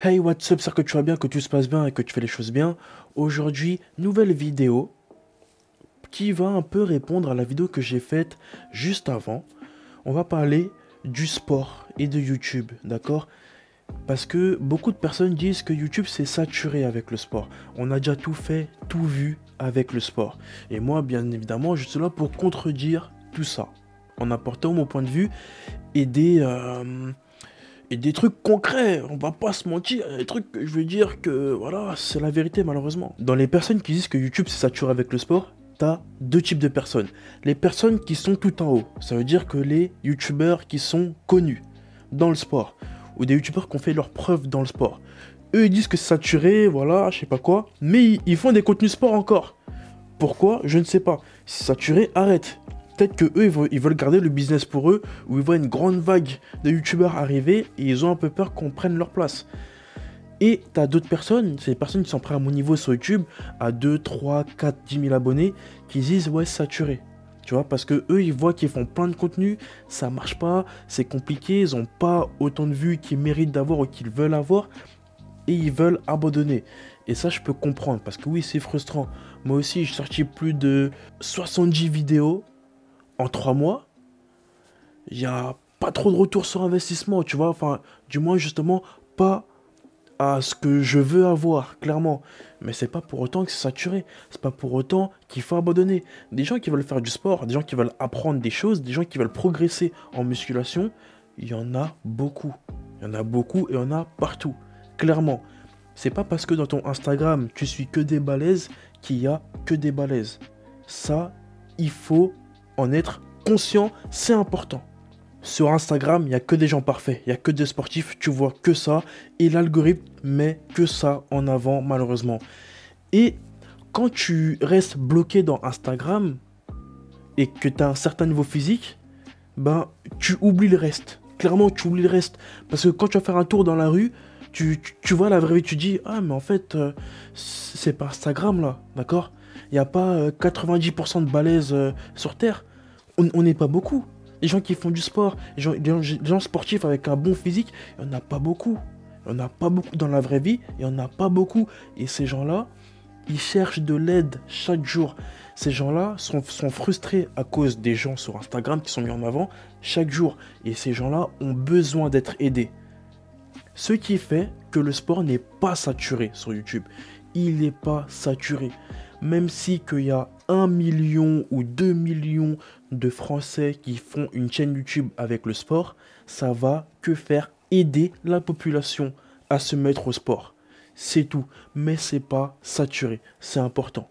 Hey, what's up, c'est que tu vas bien, que tout se passe bien et que tu fais les choses bien. Aujourd'hui, nouvelle vidéo qui va un peu répondre à la vidéo que j'ai faite juste avant. On va parler du sport et de YouTube, d'accord? Parce que beaucoup de personnes disent que YouTube c'est saturé avec le sport. On a déjà tout fait, tout vu avec le sport. Et moi, bien évidemment, je suis là pour contredire tout ça. En apportant mon point de vue et des... euh, et des trucs concrets, on va pas se mentir, des trucs que je veux dire que voilà, c'est la vérité malheureusement. Dans les personnes qui disent que YouTube c'est saturé avec le sport, t'as deux types de personnes. Les personnes qui sont tout en haut, ça veut dire que les YouTubeurs qui sont connus dans le sport, ou des YouTubeurs qui ont fait leurs preuves dans le sport. Eux ils disent que c'est saturé, voilà, je sais pas quoi, mais ils- font des contenus sport encore. Pourquoi? Je ne sais pas. Si saturé, arrête. Peut-être que eux, ils veulent, garder le business pour eux, où ils voient une grande vague de youtubeurs arriver et ils ont un peu peur qu'on prenne leur place. Et t'as d'autres personnes, c'est des personnes qui sont prêtes à mon niveau sur YouTube, à 2, 3, 4, 10 000 abonnés, qui disent ouais, saturé. Tu vois, parce que eux, ils voient qu'ils font plein de contenu, ça marche pas, c'est compliqué, ils ont pas autant de vues qu'ils méritent d'avoir ou qu'ils veulent avoir, et ils veulent abandonner. Et ça, je peux comprendre, parce que oui, c'est frustrant. Moi aussi, j'ai sorti plus de 70 vidéos en 3 mois. Il n'y a pas trop de retour sur investissement, tu vois. Enfin, du moins, justement, pas à ce que je veux avoir, clairement. Mais c'est pas pour autant que c'est saturé. C'est pas pour autant qu'il faut abandonner. Des gens qui veulent faire du sport, des gens qui veulent apprendre des choses, des gens qui veulent progresser en musculation, il y en a beaucoup. Il y en a beaucoup et il y en a partout. Clairement. C'est pas parce que dans ton Instagram, tu suis que des balaises qu'il y a que des balaises. Ça, il faut en être conscient, c'est important. Sur Instagram, il n'y a que des gens parfaits, il n'y a que des sportifs, tu vois que ça, et l'algorithme met que ça en avant, malheureusement. Et quand tu restes bloqué dans Instagram et que tu as un certain niveau physique, ben tu oublies le reste. Clairement, tu oublies le reste. Parce que quand tu vas faire un tour dans la rue, tu, vois la vraie vie, tu dis Ah, mais en fait, euh, c'est pas Instagram là, d'accord? Il n'y a pas euh, 90% de balaises euh, sur Terre. On n'est pas beaucoup. Les gens qui font du sport, les gens, sportifs avec un bon physique, il n'y en a pas beaucoup. Il n'y en a pas beaucoup dans la vraie vie, il n'y en a pas beaucoup. Et ces gens-là, ils cherchent de l'aide chaque jour. Ces gens-là sont frustrés à cause des gens sur Instagram qui sont mis en avant chaque jour. Et ces gens-là ont besoin d'être aidés. Ce qui fait que le sport n'est pas saturé sur YouTube. Il n'est pas saturé. Même si qu'il y a 1 million ou 2 millions de Français qui font une chaîne YouTube avec le sport, ça va que faire aider la population à se mettre au sport. C'est tout. Mais c'est pas saturé. C'est important.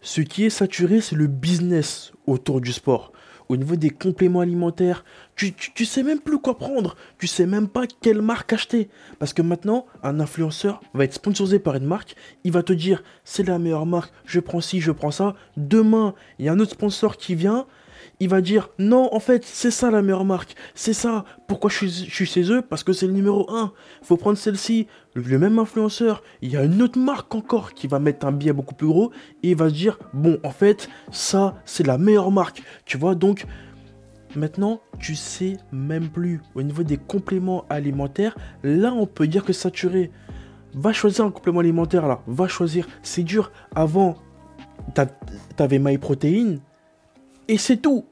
Ce qui est saturé, c'est le business autour du sport. Au niveau des compléments alimentaires, tu, sais même plus quoi prendre. Tu sais même pas quelle marque acheter. Parce que maintenant, un influenceur va être sponsorisé par une marque. Il va te dire, c'est la meilleure marque, je prends ci, je prends ça. Demain, il y a un autre sponsor qui vient. Il va dire, non, en fait, c'est ça la meilleure marque. C'est ça. Pourquoi je suis, chez eux Parce que c'est le numéro 1. Faut prendre celle-ci. Le même influenceur, il y a une autre marque encore qui va mettre un billet beaucoup plus gros. Et il va dire, bon, en fait, ça, c'est la meilleure marque. Tu vois, donc, Maintenant, tu sais même plus au niveau des compléments alimentaires. Là, on peut dire que saturé. Va choisir un complément alimentaire là. Va choisir. C'est dur. Avant, t'a- t'avais MyProtein et c'est tout.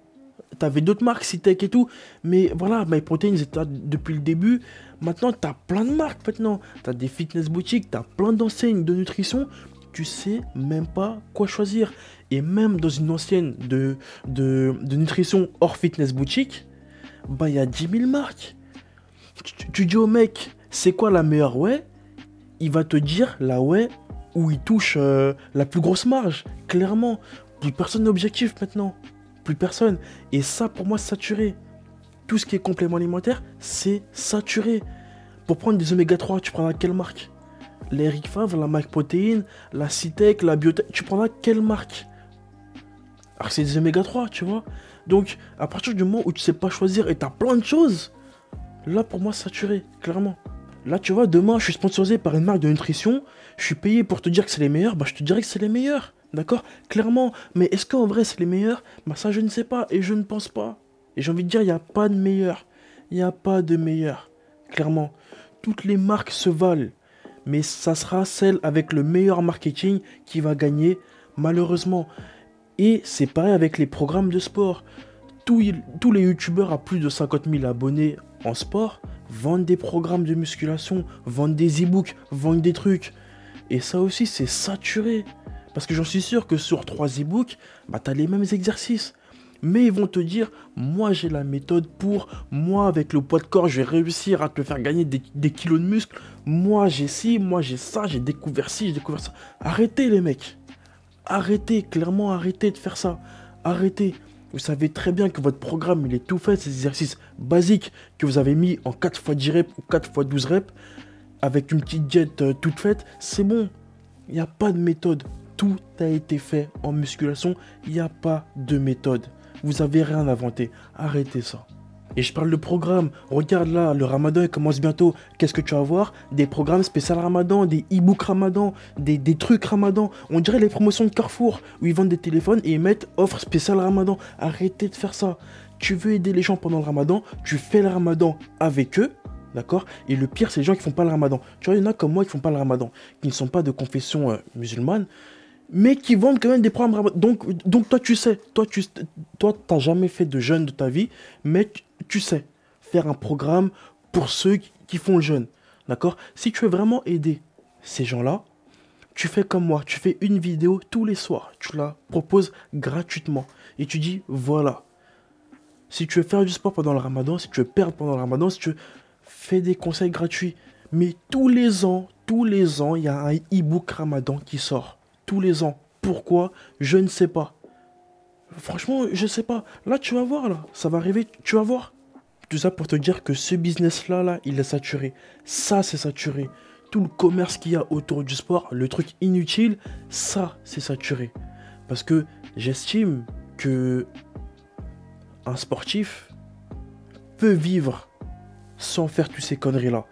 T'avais d'autres marques, Citec et tout. Mais voilà, MyProtein, c'était là depuis le début. Maintenant, t'as plein de marques maintenant. T'as des fitness boutiques, t'as plein d'enseignes de nutrition. Tu sais même pas quoi choisir. Et même dans une ancienne de, nutrition hors fitness boutique, bah il y a 10 000 marques. Tu, dis au mec, c'est quoi la meilleure ouais Il va te dire la ouais où il touche euh, la plus grosse marge. Clairement, plus personne n'est objectif maintenant. Personne. Et ça, pour moi, saturé. Tout ce qui est complément alimentaire, c'est saturé. Pour prendre des oméga 3, tu prendras quelle marque? L'Eric Favre, la marque protéine, la Citec, la Biotech, tu prendras quelle marque? Alors c'est des oméga 3, tu vois. Donc, à partir du moment où tu sais pas choisir et t'as plein de choses, là pour moi, saturé, clairement. Là, tu vois, demain, je suis sponsorisé par une marque de nutrition, je suis payé pour te dire que c'est les meilleurs, bah je te dirais que c'est les meilleurs, d'accord? Clairement. Mais est-ce qu'en vrai, c'est les meilleurs? Bah ça, je ne sais pas et je ne pense pas. Et j'ai envie de dire, il n'y a pas de meilleur. Il n'y a pas de meilleur, clairement. toutes les marques se valent. Mais ça sera celle avec le meilleur marketing qui va gagner, malheureusement. Et c'est pareil avec les programmes de sport. Tous, tous les youtubeurs à plus de 50 000 abonnés en sport vendent des programmes de musculation, vendent des e-books, vendent des trucs. Et ça aussi, c'est saturé. Parce que j'en suis sûr que sur trois e-books, bah, tu as les mêmes exercices. Mais ils vont te dire, moi j'ai la méthode pour, moi avec le poids de corps, je vais réussir à te faire gagner des, kilos de muscles. Moi j'ai ci, moi j'ai ça, j'ai découvert ci, j'ai découvert ça. Arrêtez les mecs. Arrêtez, clairement arrêtez de faire ça. Arrêtez. Vous savez très bien que votre programme, il est tout fait, ces exercices basiques que vous avez mis en 4 x 10 reps ou 4 x 12 reps, avec une petite diète euh, toute faite, c'est bon. Il n'y a pas de méthode. Tout a été fait en musculation. Il n'y a pas de méthode. Vous avez rien inventé. Arrêtez ça. Et je parle de programme. Regarde là, le ramadan commence bientôt. Qu'est-ce que tu vas voir? Des programmes spéciaux ramadan, des e-books ramadan, des, trucs ramadan. On dirait les promotions de Carrefour où ils vendent des téléphones et ils mettent offre spéciale ramadan. Arrêtez de faire ça. Tu veux aider les gens pendant le ramadan, tu fais le ramadan avec eux. D'accord? Et le pire, c'est les gens qui font pas le ramadan. Tu vois, il y en a comme moi qui font pas le ramadan, qui ne sont pas de confession euh, musulmane mais qui vendent quand même des programmes. Donc, donc toi, tu sais, toi, tu toi, t'as jamais fait de jeûne de ta vie, mais tu, sais faire un programme pour ceux qui font le jeûne. D'accord? Si tu veux vraiment aider ces gens-là, tu fais comme moi, tu fais une vidéo tous les soirs, tu la proposes gratuitement et tu dis voilà. Si tu veux faire du sport pendant le ramadan, si tu veux perdre pendant le ramadan, si tu veux, fais des conseils gratuits. Mais tous les ans, tous les ans, il y a un e-book ramadan qui sort tous les ans. Pourquoi? Je ne sais pas. Franchement, je sais pas. Là, tu vas voir, là. Ça va arriver, tu vas voir. Tout ça pour te dire que ce business-là, là, il est saturé. Ça, c'est saturé. Tout le commerce qu'il y a autour du sport, le truc inutile, ça, c'est saturé. Parce que j'estime que un sportif peut vivre sans faire toutes ces conneries-là.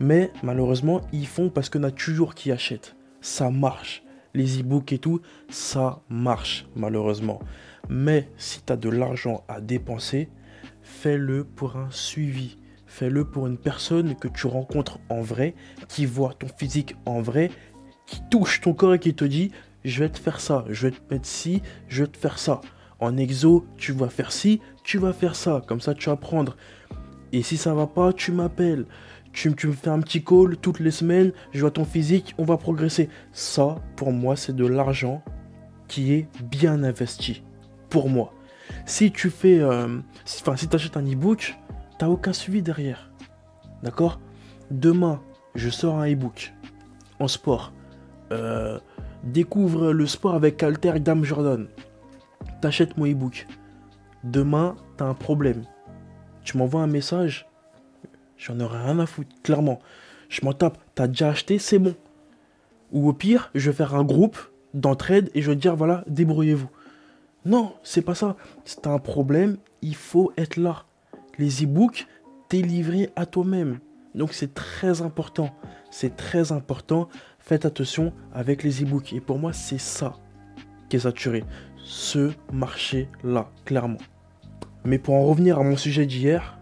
Mais malheureusement, ils font parce qu'on a toujours qui achète. Ça marche les e-books et tout, ça marche malheureusement. Mais si tu as de l'argent à dépenser, fais-le pour un suivi. Fais-le pour une personne que tu rencontres en vrai, qui voit ton physique en vrai, qui touche ton corps et qui te dit je vais te faire ça, je vais te mettre ci, je vais te faire ça. En exo, tu vas faire ci, tu vas faire ça. Comme ça, tu vas prendre. Et si ça va pas, tu m'appelles tu, me fais un petit call toutes les semaines, je vois ton physique, on va progresser. Ça, pour moi, c'est de l'argent qui est bien investi. Pour moi. Si tu fais. Euh, enfin, si tu achètes un e-book, t'as aucun suivi derrière. D'accord? Demain, je sors un e-book en sport. Euh, découvre le sport avec Alter Dame Jordan. T'achètes mon e-book. Demain, t'as un problème. Tu m'envoies un message J'en aurais rien à foutre, clairement. Je m'en tape. T'as déjà acheté, c'est bon. Ou au pire, je vais faire un groupe d'entraide et je vais dire voilà, débrouillez-vous. Non, c'est pas ça. T'as un problème, il faut être là. Les e-books, t'es livré à toi-même. Donc c'est très important. C'est très important. Faites attention avec les e-books. Et pour moi, c'est ça qui est saturé. Ce marché-là, clairement. Mais pour en revenir à mon sujet d'hier,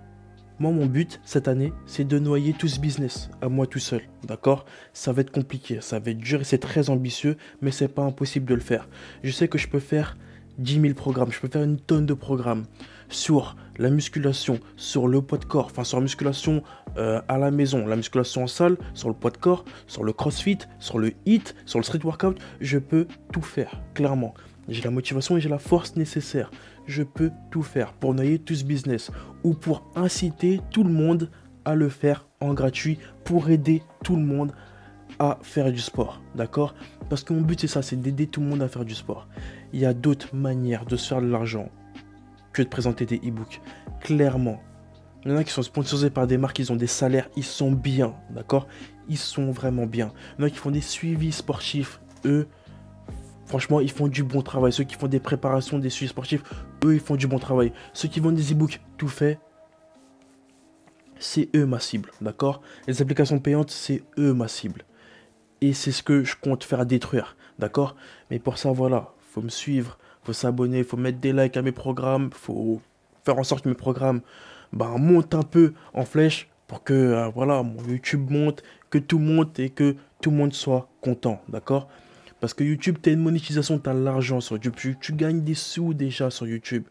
moi, mon but cette année, c'est de noyer tout ce business à moi tout seul. D'accord? Ça va être compliqué, ça va être dur et c'est très ambitieux, mais c'est pas impossible de le faire. Je sais que je peux faire 10 000 programmes, je peux faire une tonne de programmes sur la musculation, sur le poids de corps, enfin sur la musculation euh, à la maison, la musculation en salle, sur le poids de corps, sur le crossfit, sur le hit, sur le street workout. Je peux tout faire, clairement. J'ai la motivation et j'ai la force nécessaire je peux tout faire pour noyer tout ce business ou pour inciter tout le monde à le faire en gratuit pour aider tout le monde à faire du sport. D'accord? Parce que mon but c'est ça, c'est d'aider tout le monde à faire du sport. Il y a d'autres manières de se faire de l'argent que de présenter des e-books. Clairement. Il y en a qui sont sponsorisés par des marques, ils ont des salaires, ils sont bien, d'accord? Ils sont vraiment bien. Il y en a qui font des suivis sportifs, eux, Franchement, ils font du bon travail. Ceux qui font des préparations, des suivis sportifs, eux, ils font du bon travail. Ceux qui vendent des e-books, tout fait, c'est eux ma cible, d'accord? Les applications payantes, c'est eux ma cible. Et c'est ce que je compte faire détruire, d'accord? Mais pour ça, voilà, faut me suivre, faut s'abonner, faut mettre des likes à mes programmes, faut faire en sorte que mes programmes bah, montent un peu en flèche pour que euh, voilà, mon YouTube monte, que tout monte et que tout le monde soit content, d'accord? Parce que YouTube, tu as une monétisation, tu as l'argent sur YouTube, tu, gagnes des sous déjà sur YouTube.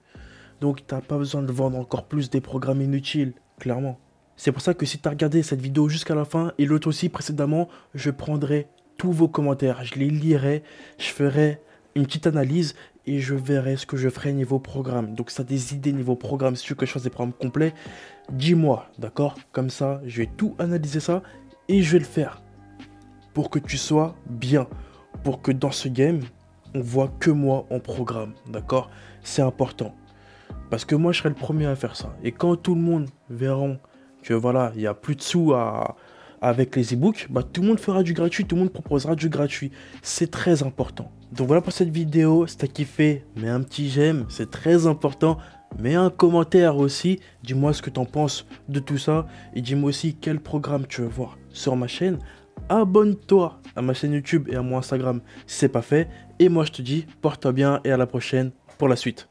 Donc, tu n'as pas besoin de vendre encore plus des programmes inutiles, clairement. C'est pour ça que si tu as regardé cette vidéo jusqu'à la fin et l'autre aussi précédemment, je prendrai tous vos commentaires, je les lirai, je ferai une petite analyse et je verrai ce que je ferai niveau programme. Donc, ça des idées niveau programme, si tu veux que je fasse des programmes complets, dis-moi, d'accord? Comme ça, je vais tout analyser ça et je vais le faire pour que tu sois bien, pour que dans ce game, on voit que moi en programme, d'accord? C'est important. Parce que moi, je serai le premier à faire ça. Et quand tout le monde verra que voilà, il n'y a plus de sous avec les e-books, bah, tout le monde fera du gratuit, tout le monde proposera du gratuit. C'est très important. Donc voilà pour cette vidéo. Si t'as kiffé, mets un petit j'aime, c'est très important. Mets un commentaire aussi, dis-moi ce que t'en penses de tout ça. Et dis-moi aussi quel programme tu veux voir sur ma chaîne. Abonne-toi à ma chaîne YouTube et à mon Instagram si c'est pas fait. Et moi je te dis, porte-toi bien et à la prochaine pour la suite.